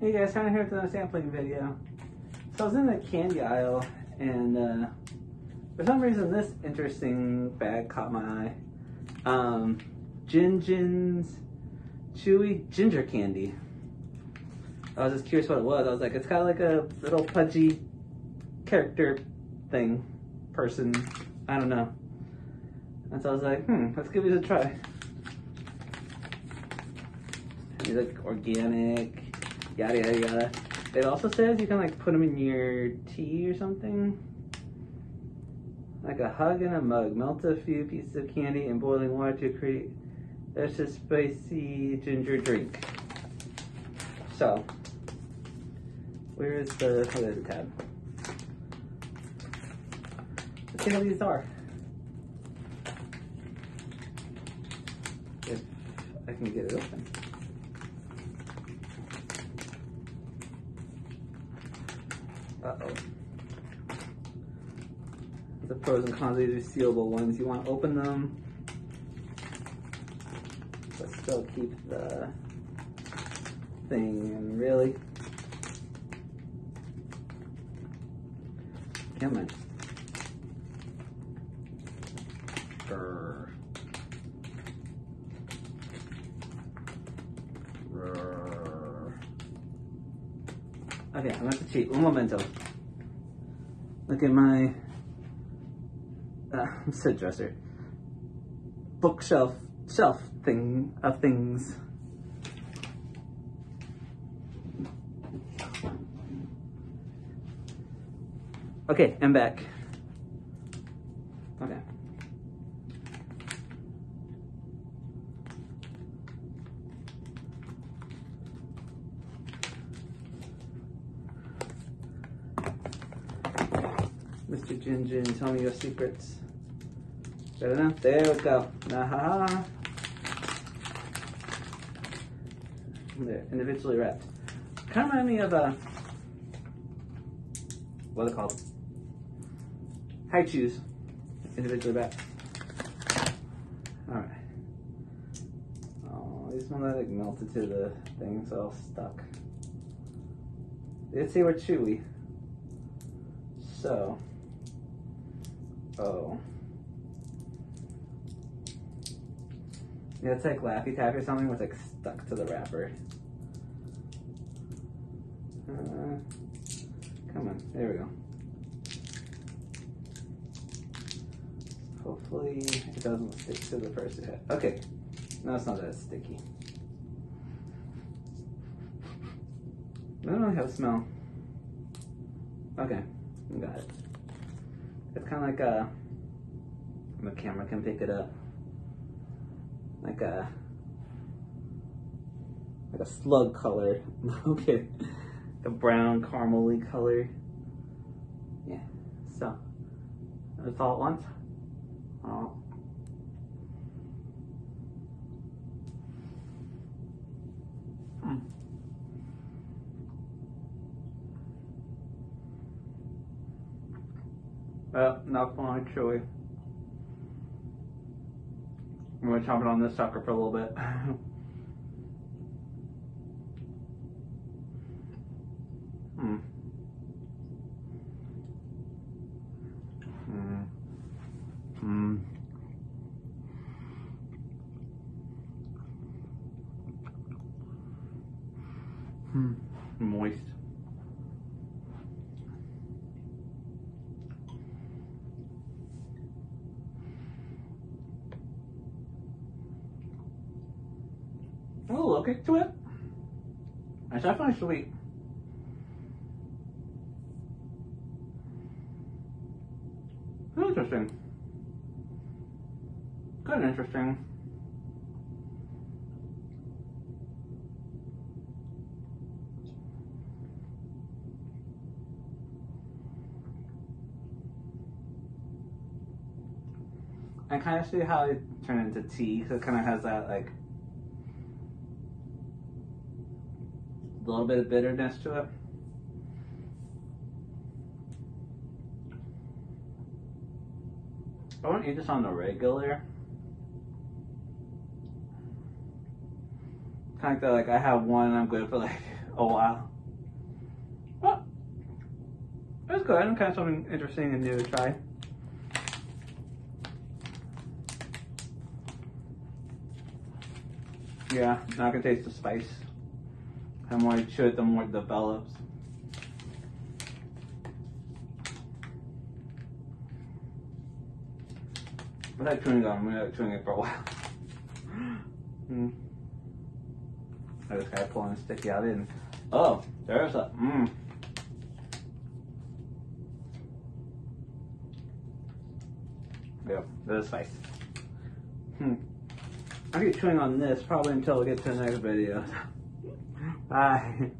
Hey guys, Hunter here with another sampling video. So I was in the candy aisle and uh, for some reason this interesting bag caught my eye. Um, Chewy Ginger Candy. I was just curious what it was. I was like, it's kind of like a little pudgy character thing, person. I don't know. And so I was like, hmm, let's give it a try. It's like organic, yada yada yada. It also says you can like put them in your tea or something. Like a hug in a mug. Melt a few pieces of candy in boiling water to create that's a spicy ginger drink. So, where is the, oh there's the tab. Let's see how these are. If I can get it open. Uh-oh. The pros and cons of these sealable ones. You want to open them, but still keep the thing and really. Come on. Grr. Okay, I'm going to cheat. Un momento. Look at my uh, sit dresser. Bookshelf shelf thing of things. Okay, I'm back. Gin Gin, tell me your secrets. Good enough? There we go. Nah, There, individually wrapped. Kind of remind me of a, what are they called? Hi-Chews, individually wrapped. Alright. Oh, these one that like melted to the thing, so all stuck. Let's see we're chewy. So, oh. Yeah, it's like Laffy Taffy or something was like stuck to the wrapper. Uh, come on, there we go. Hopefully it doesn't stick to the first hit. Okay, no, it's not that sticky. I don't really have a smell. Okay, got it. It's kind of like a, the camera can pick it up like a like a slug color. okay, a brown caramely color. Yeah. So that's all at once. Oh. Well, not fun, chewy. I'm gonna chomp it on this sucker for a little bit. hmm. Hmm. Hmm. Hmm. Moist. A little kick to it. It's definitely sweet. Interesting. Good interesting. I kind of see how it turned into tea because it kind of has that like a little bit of bitterness to it. I want to eat this on the regular. Kind of like I have one, and I'm good for like a while. Well, that's good. I'm kind of something interesting and new to try. Yeah, not gonna taste the spice. The more you chew it, the more it develops. I like chewing gum. I'm like chewing it for a while. mm. I just got pulling sticky out in. Oh, there's a mmm. Yeah, there's spice. Hmm. I'll keep chewing on this probably until we get to the next video. 哎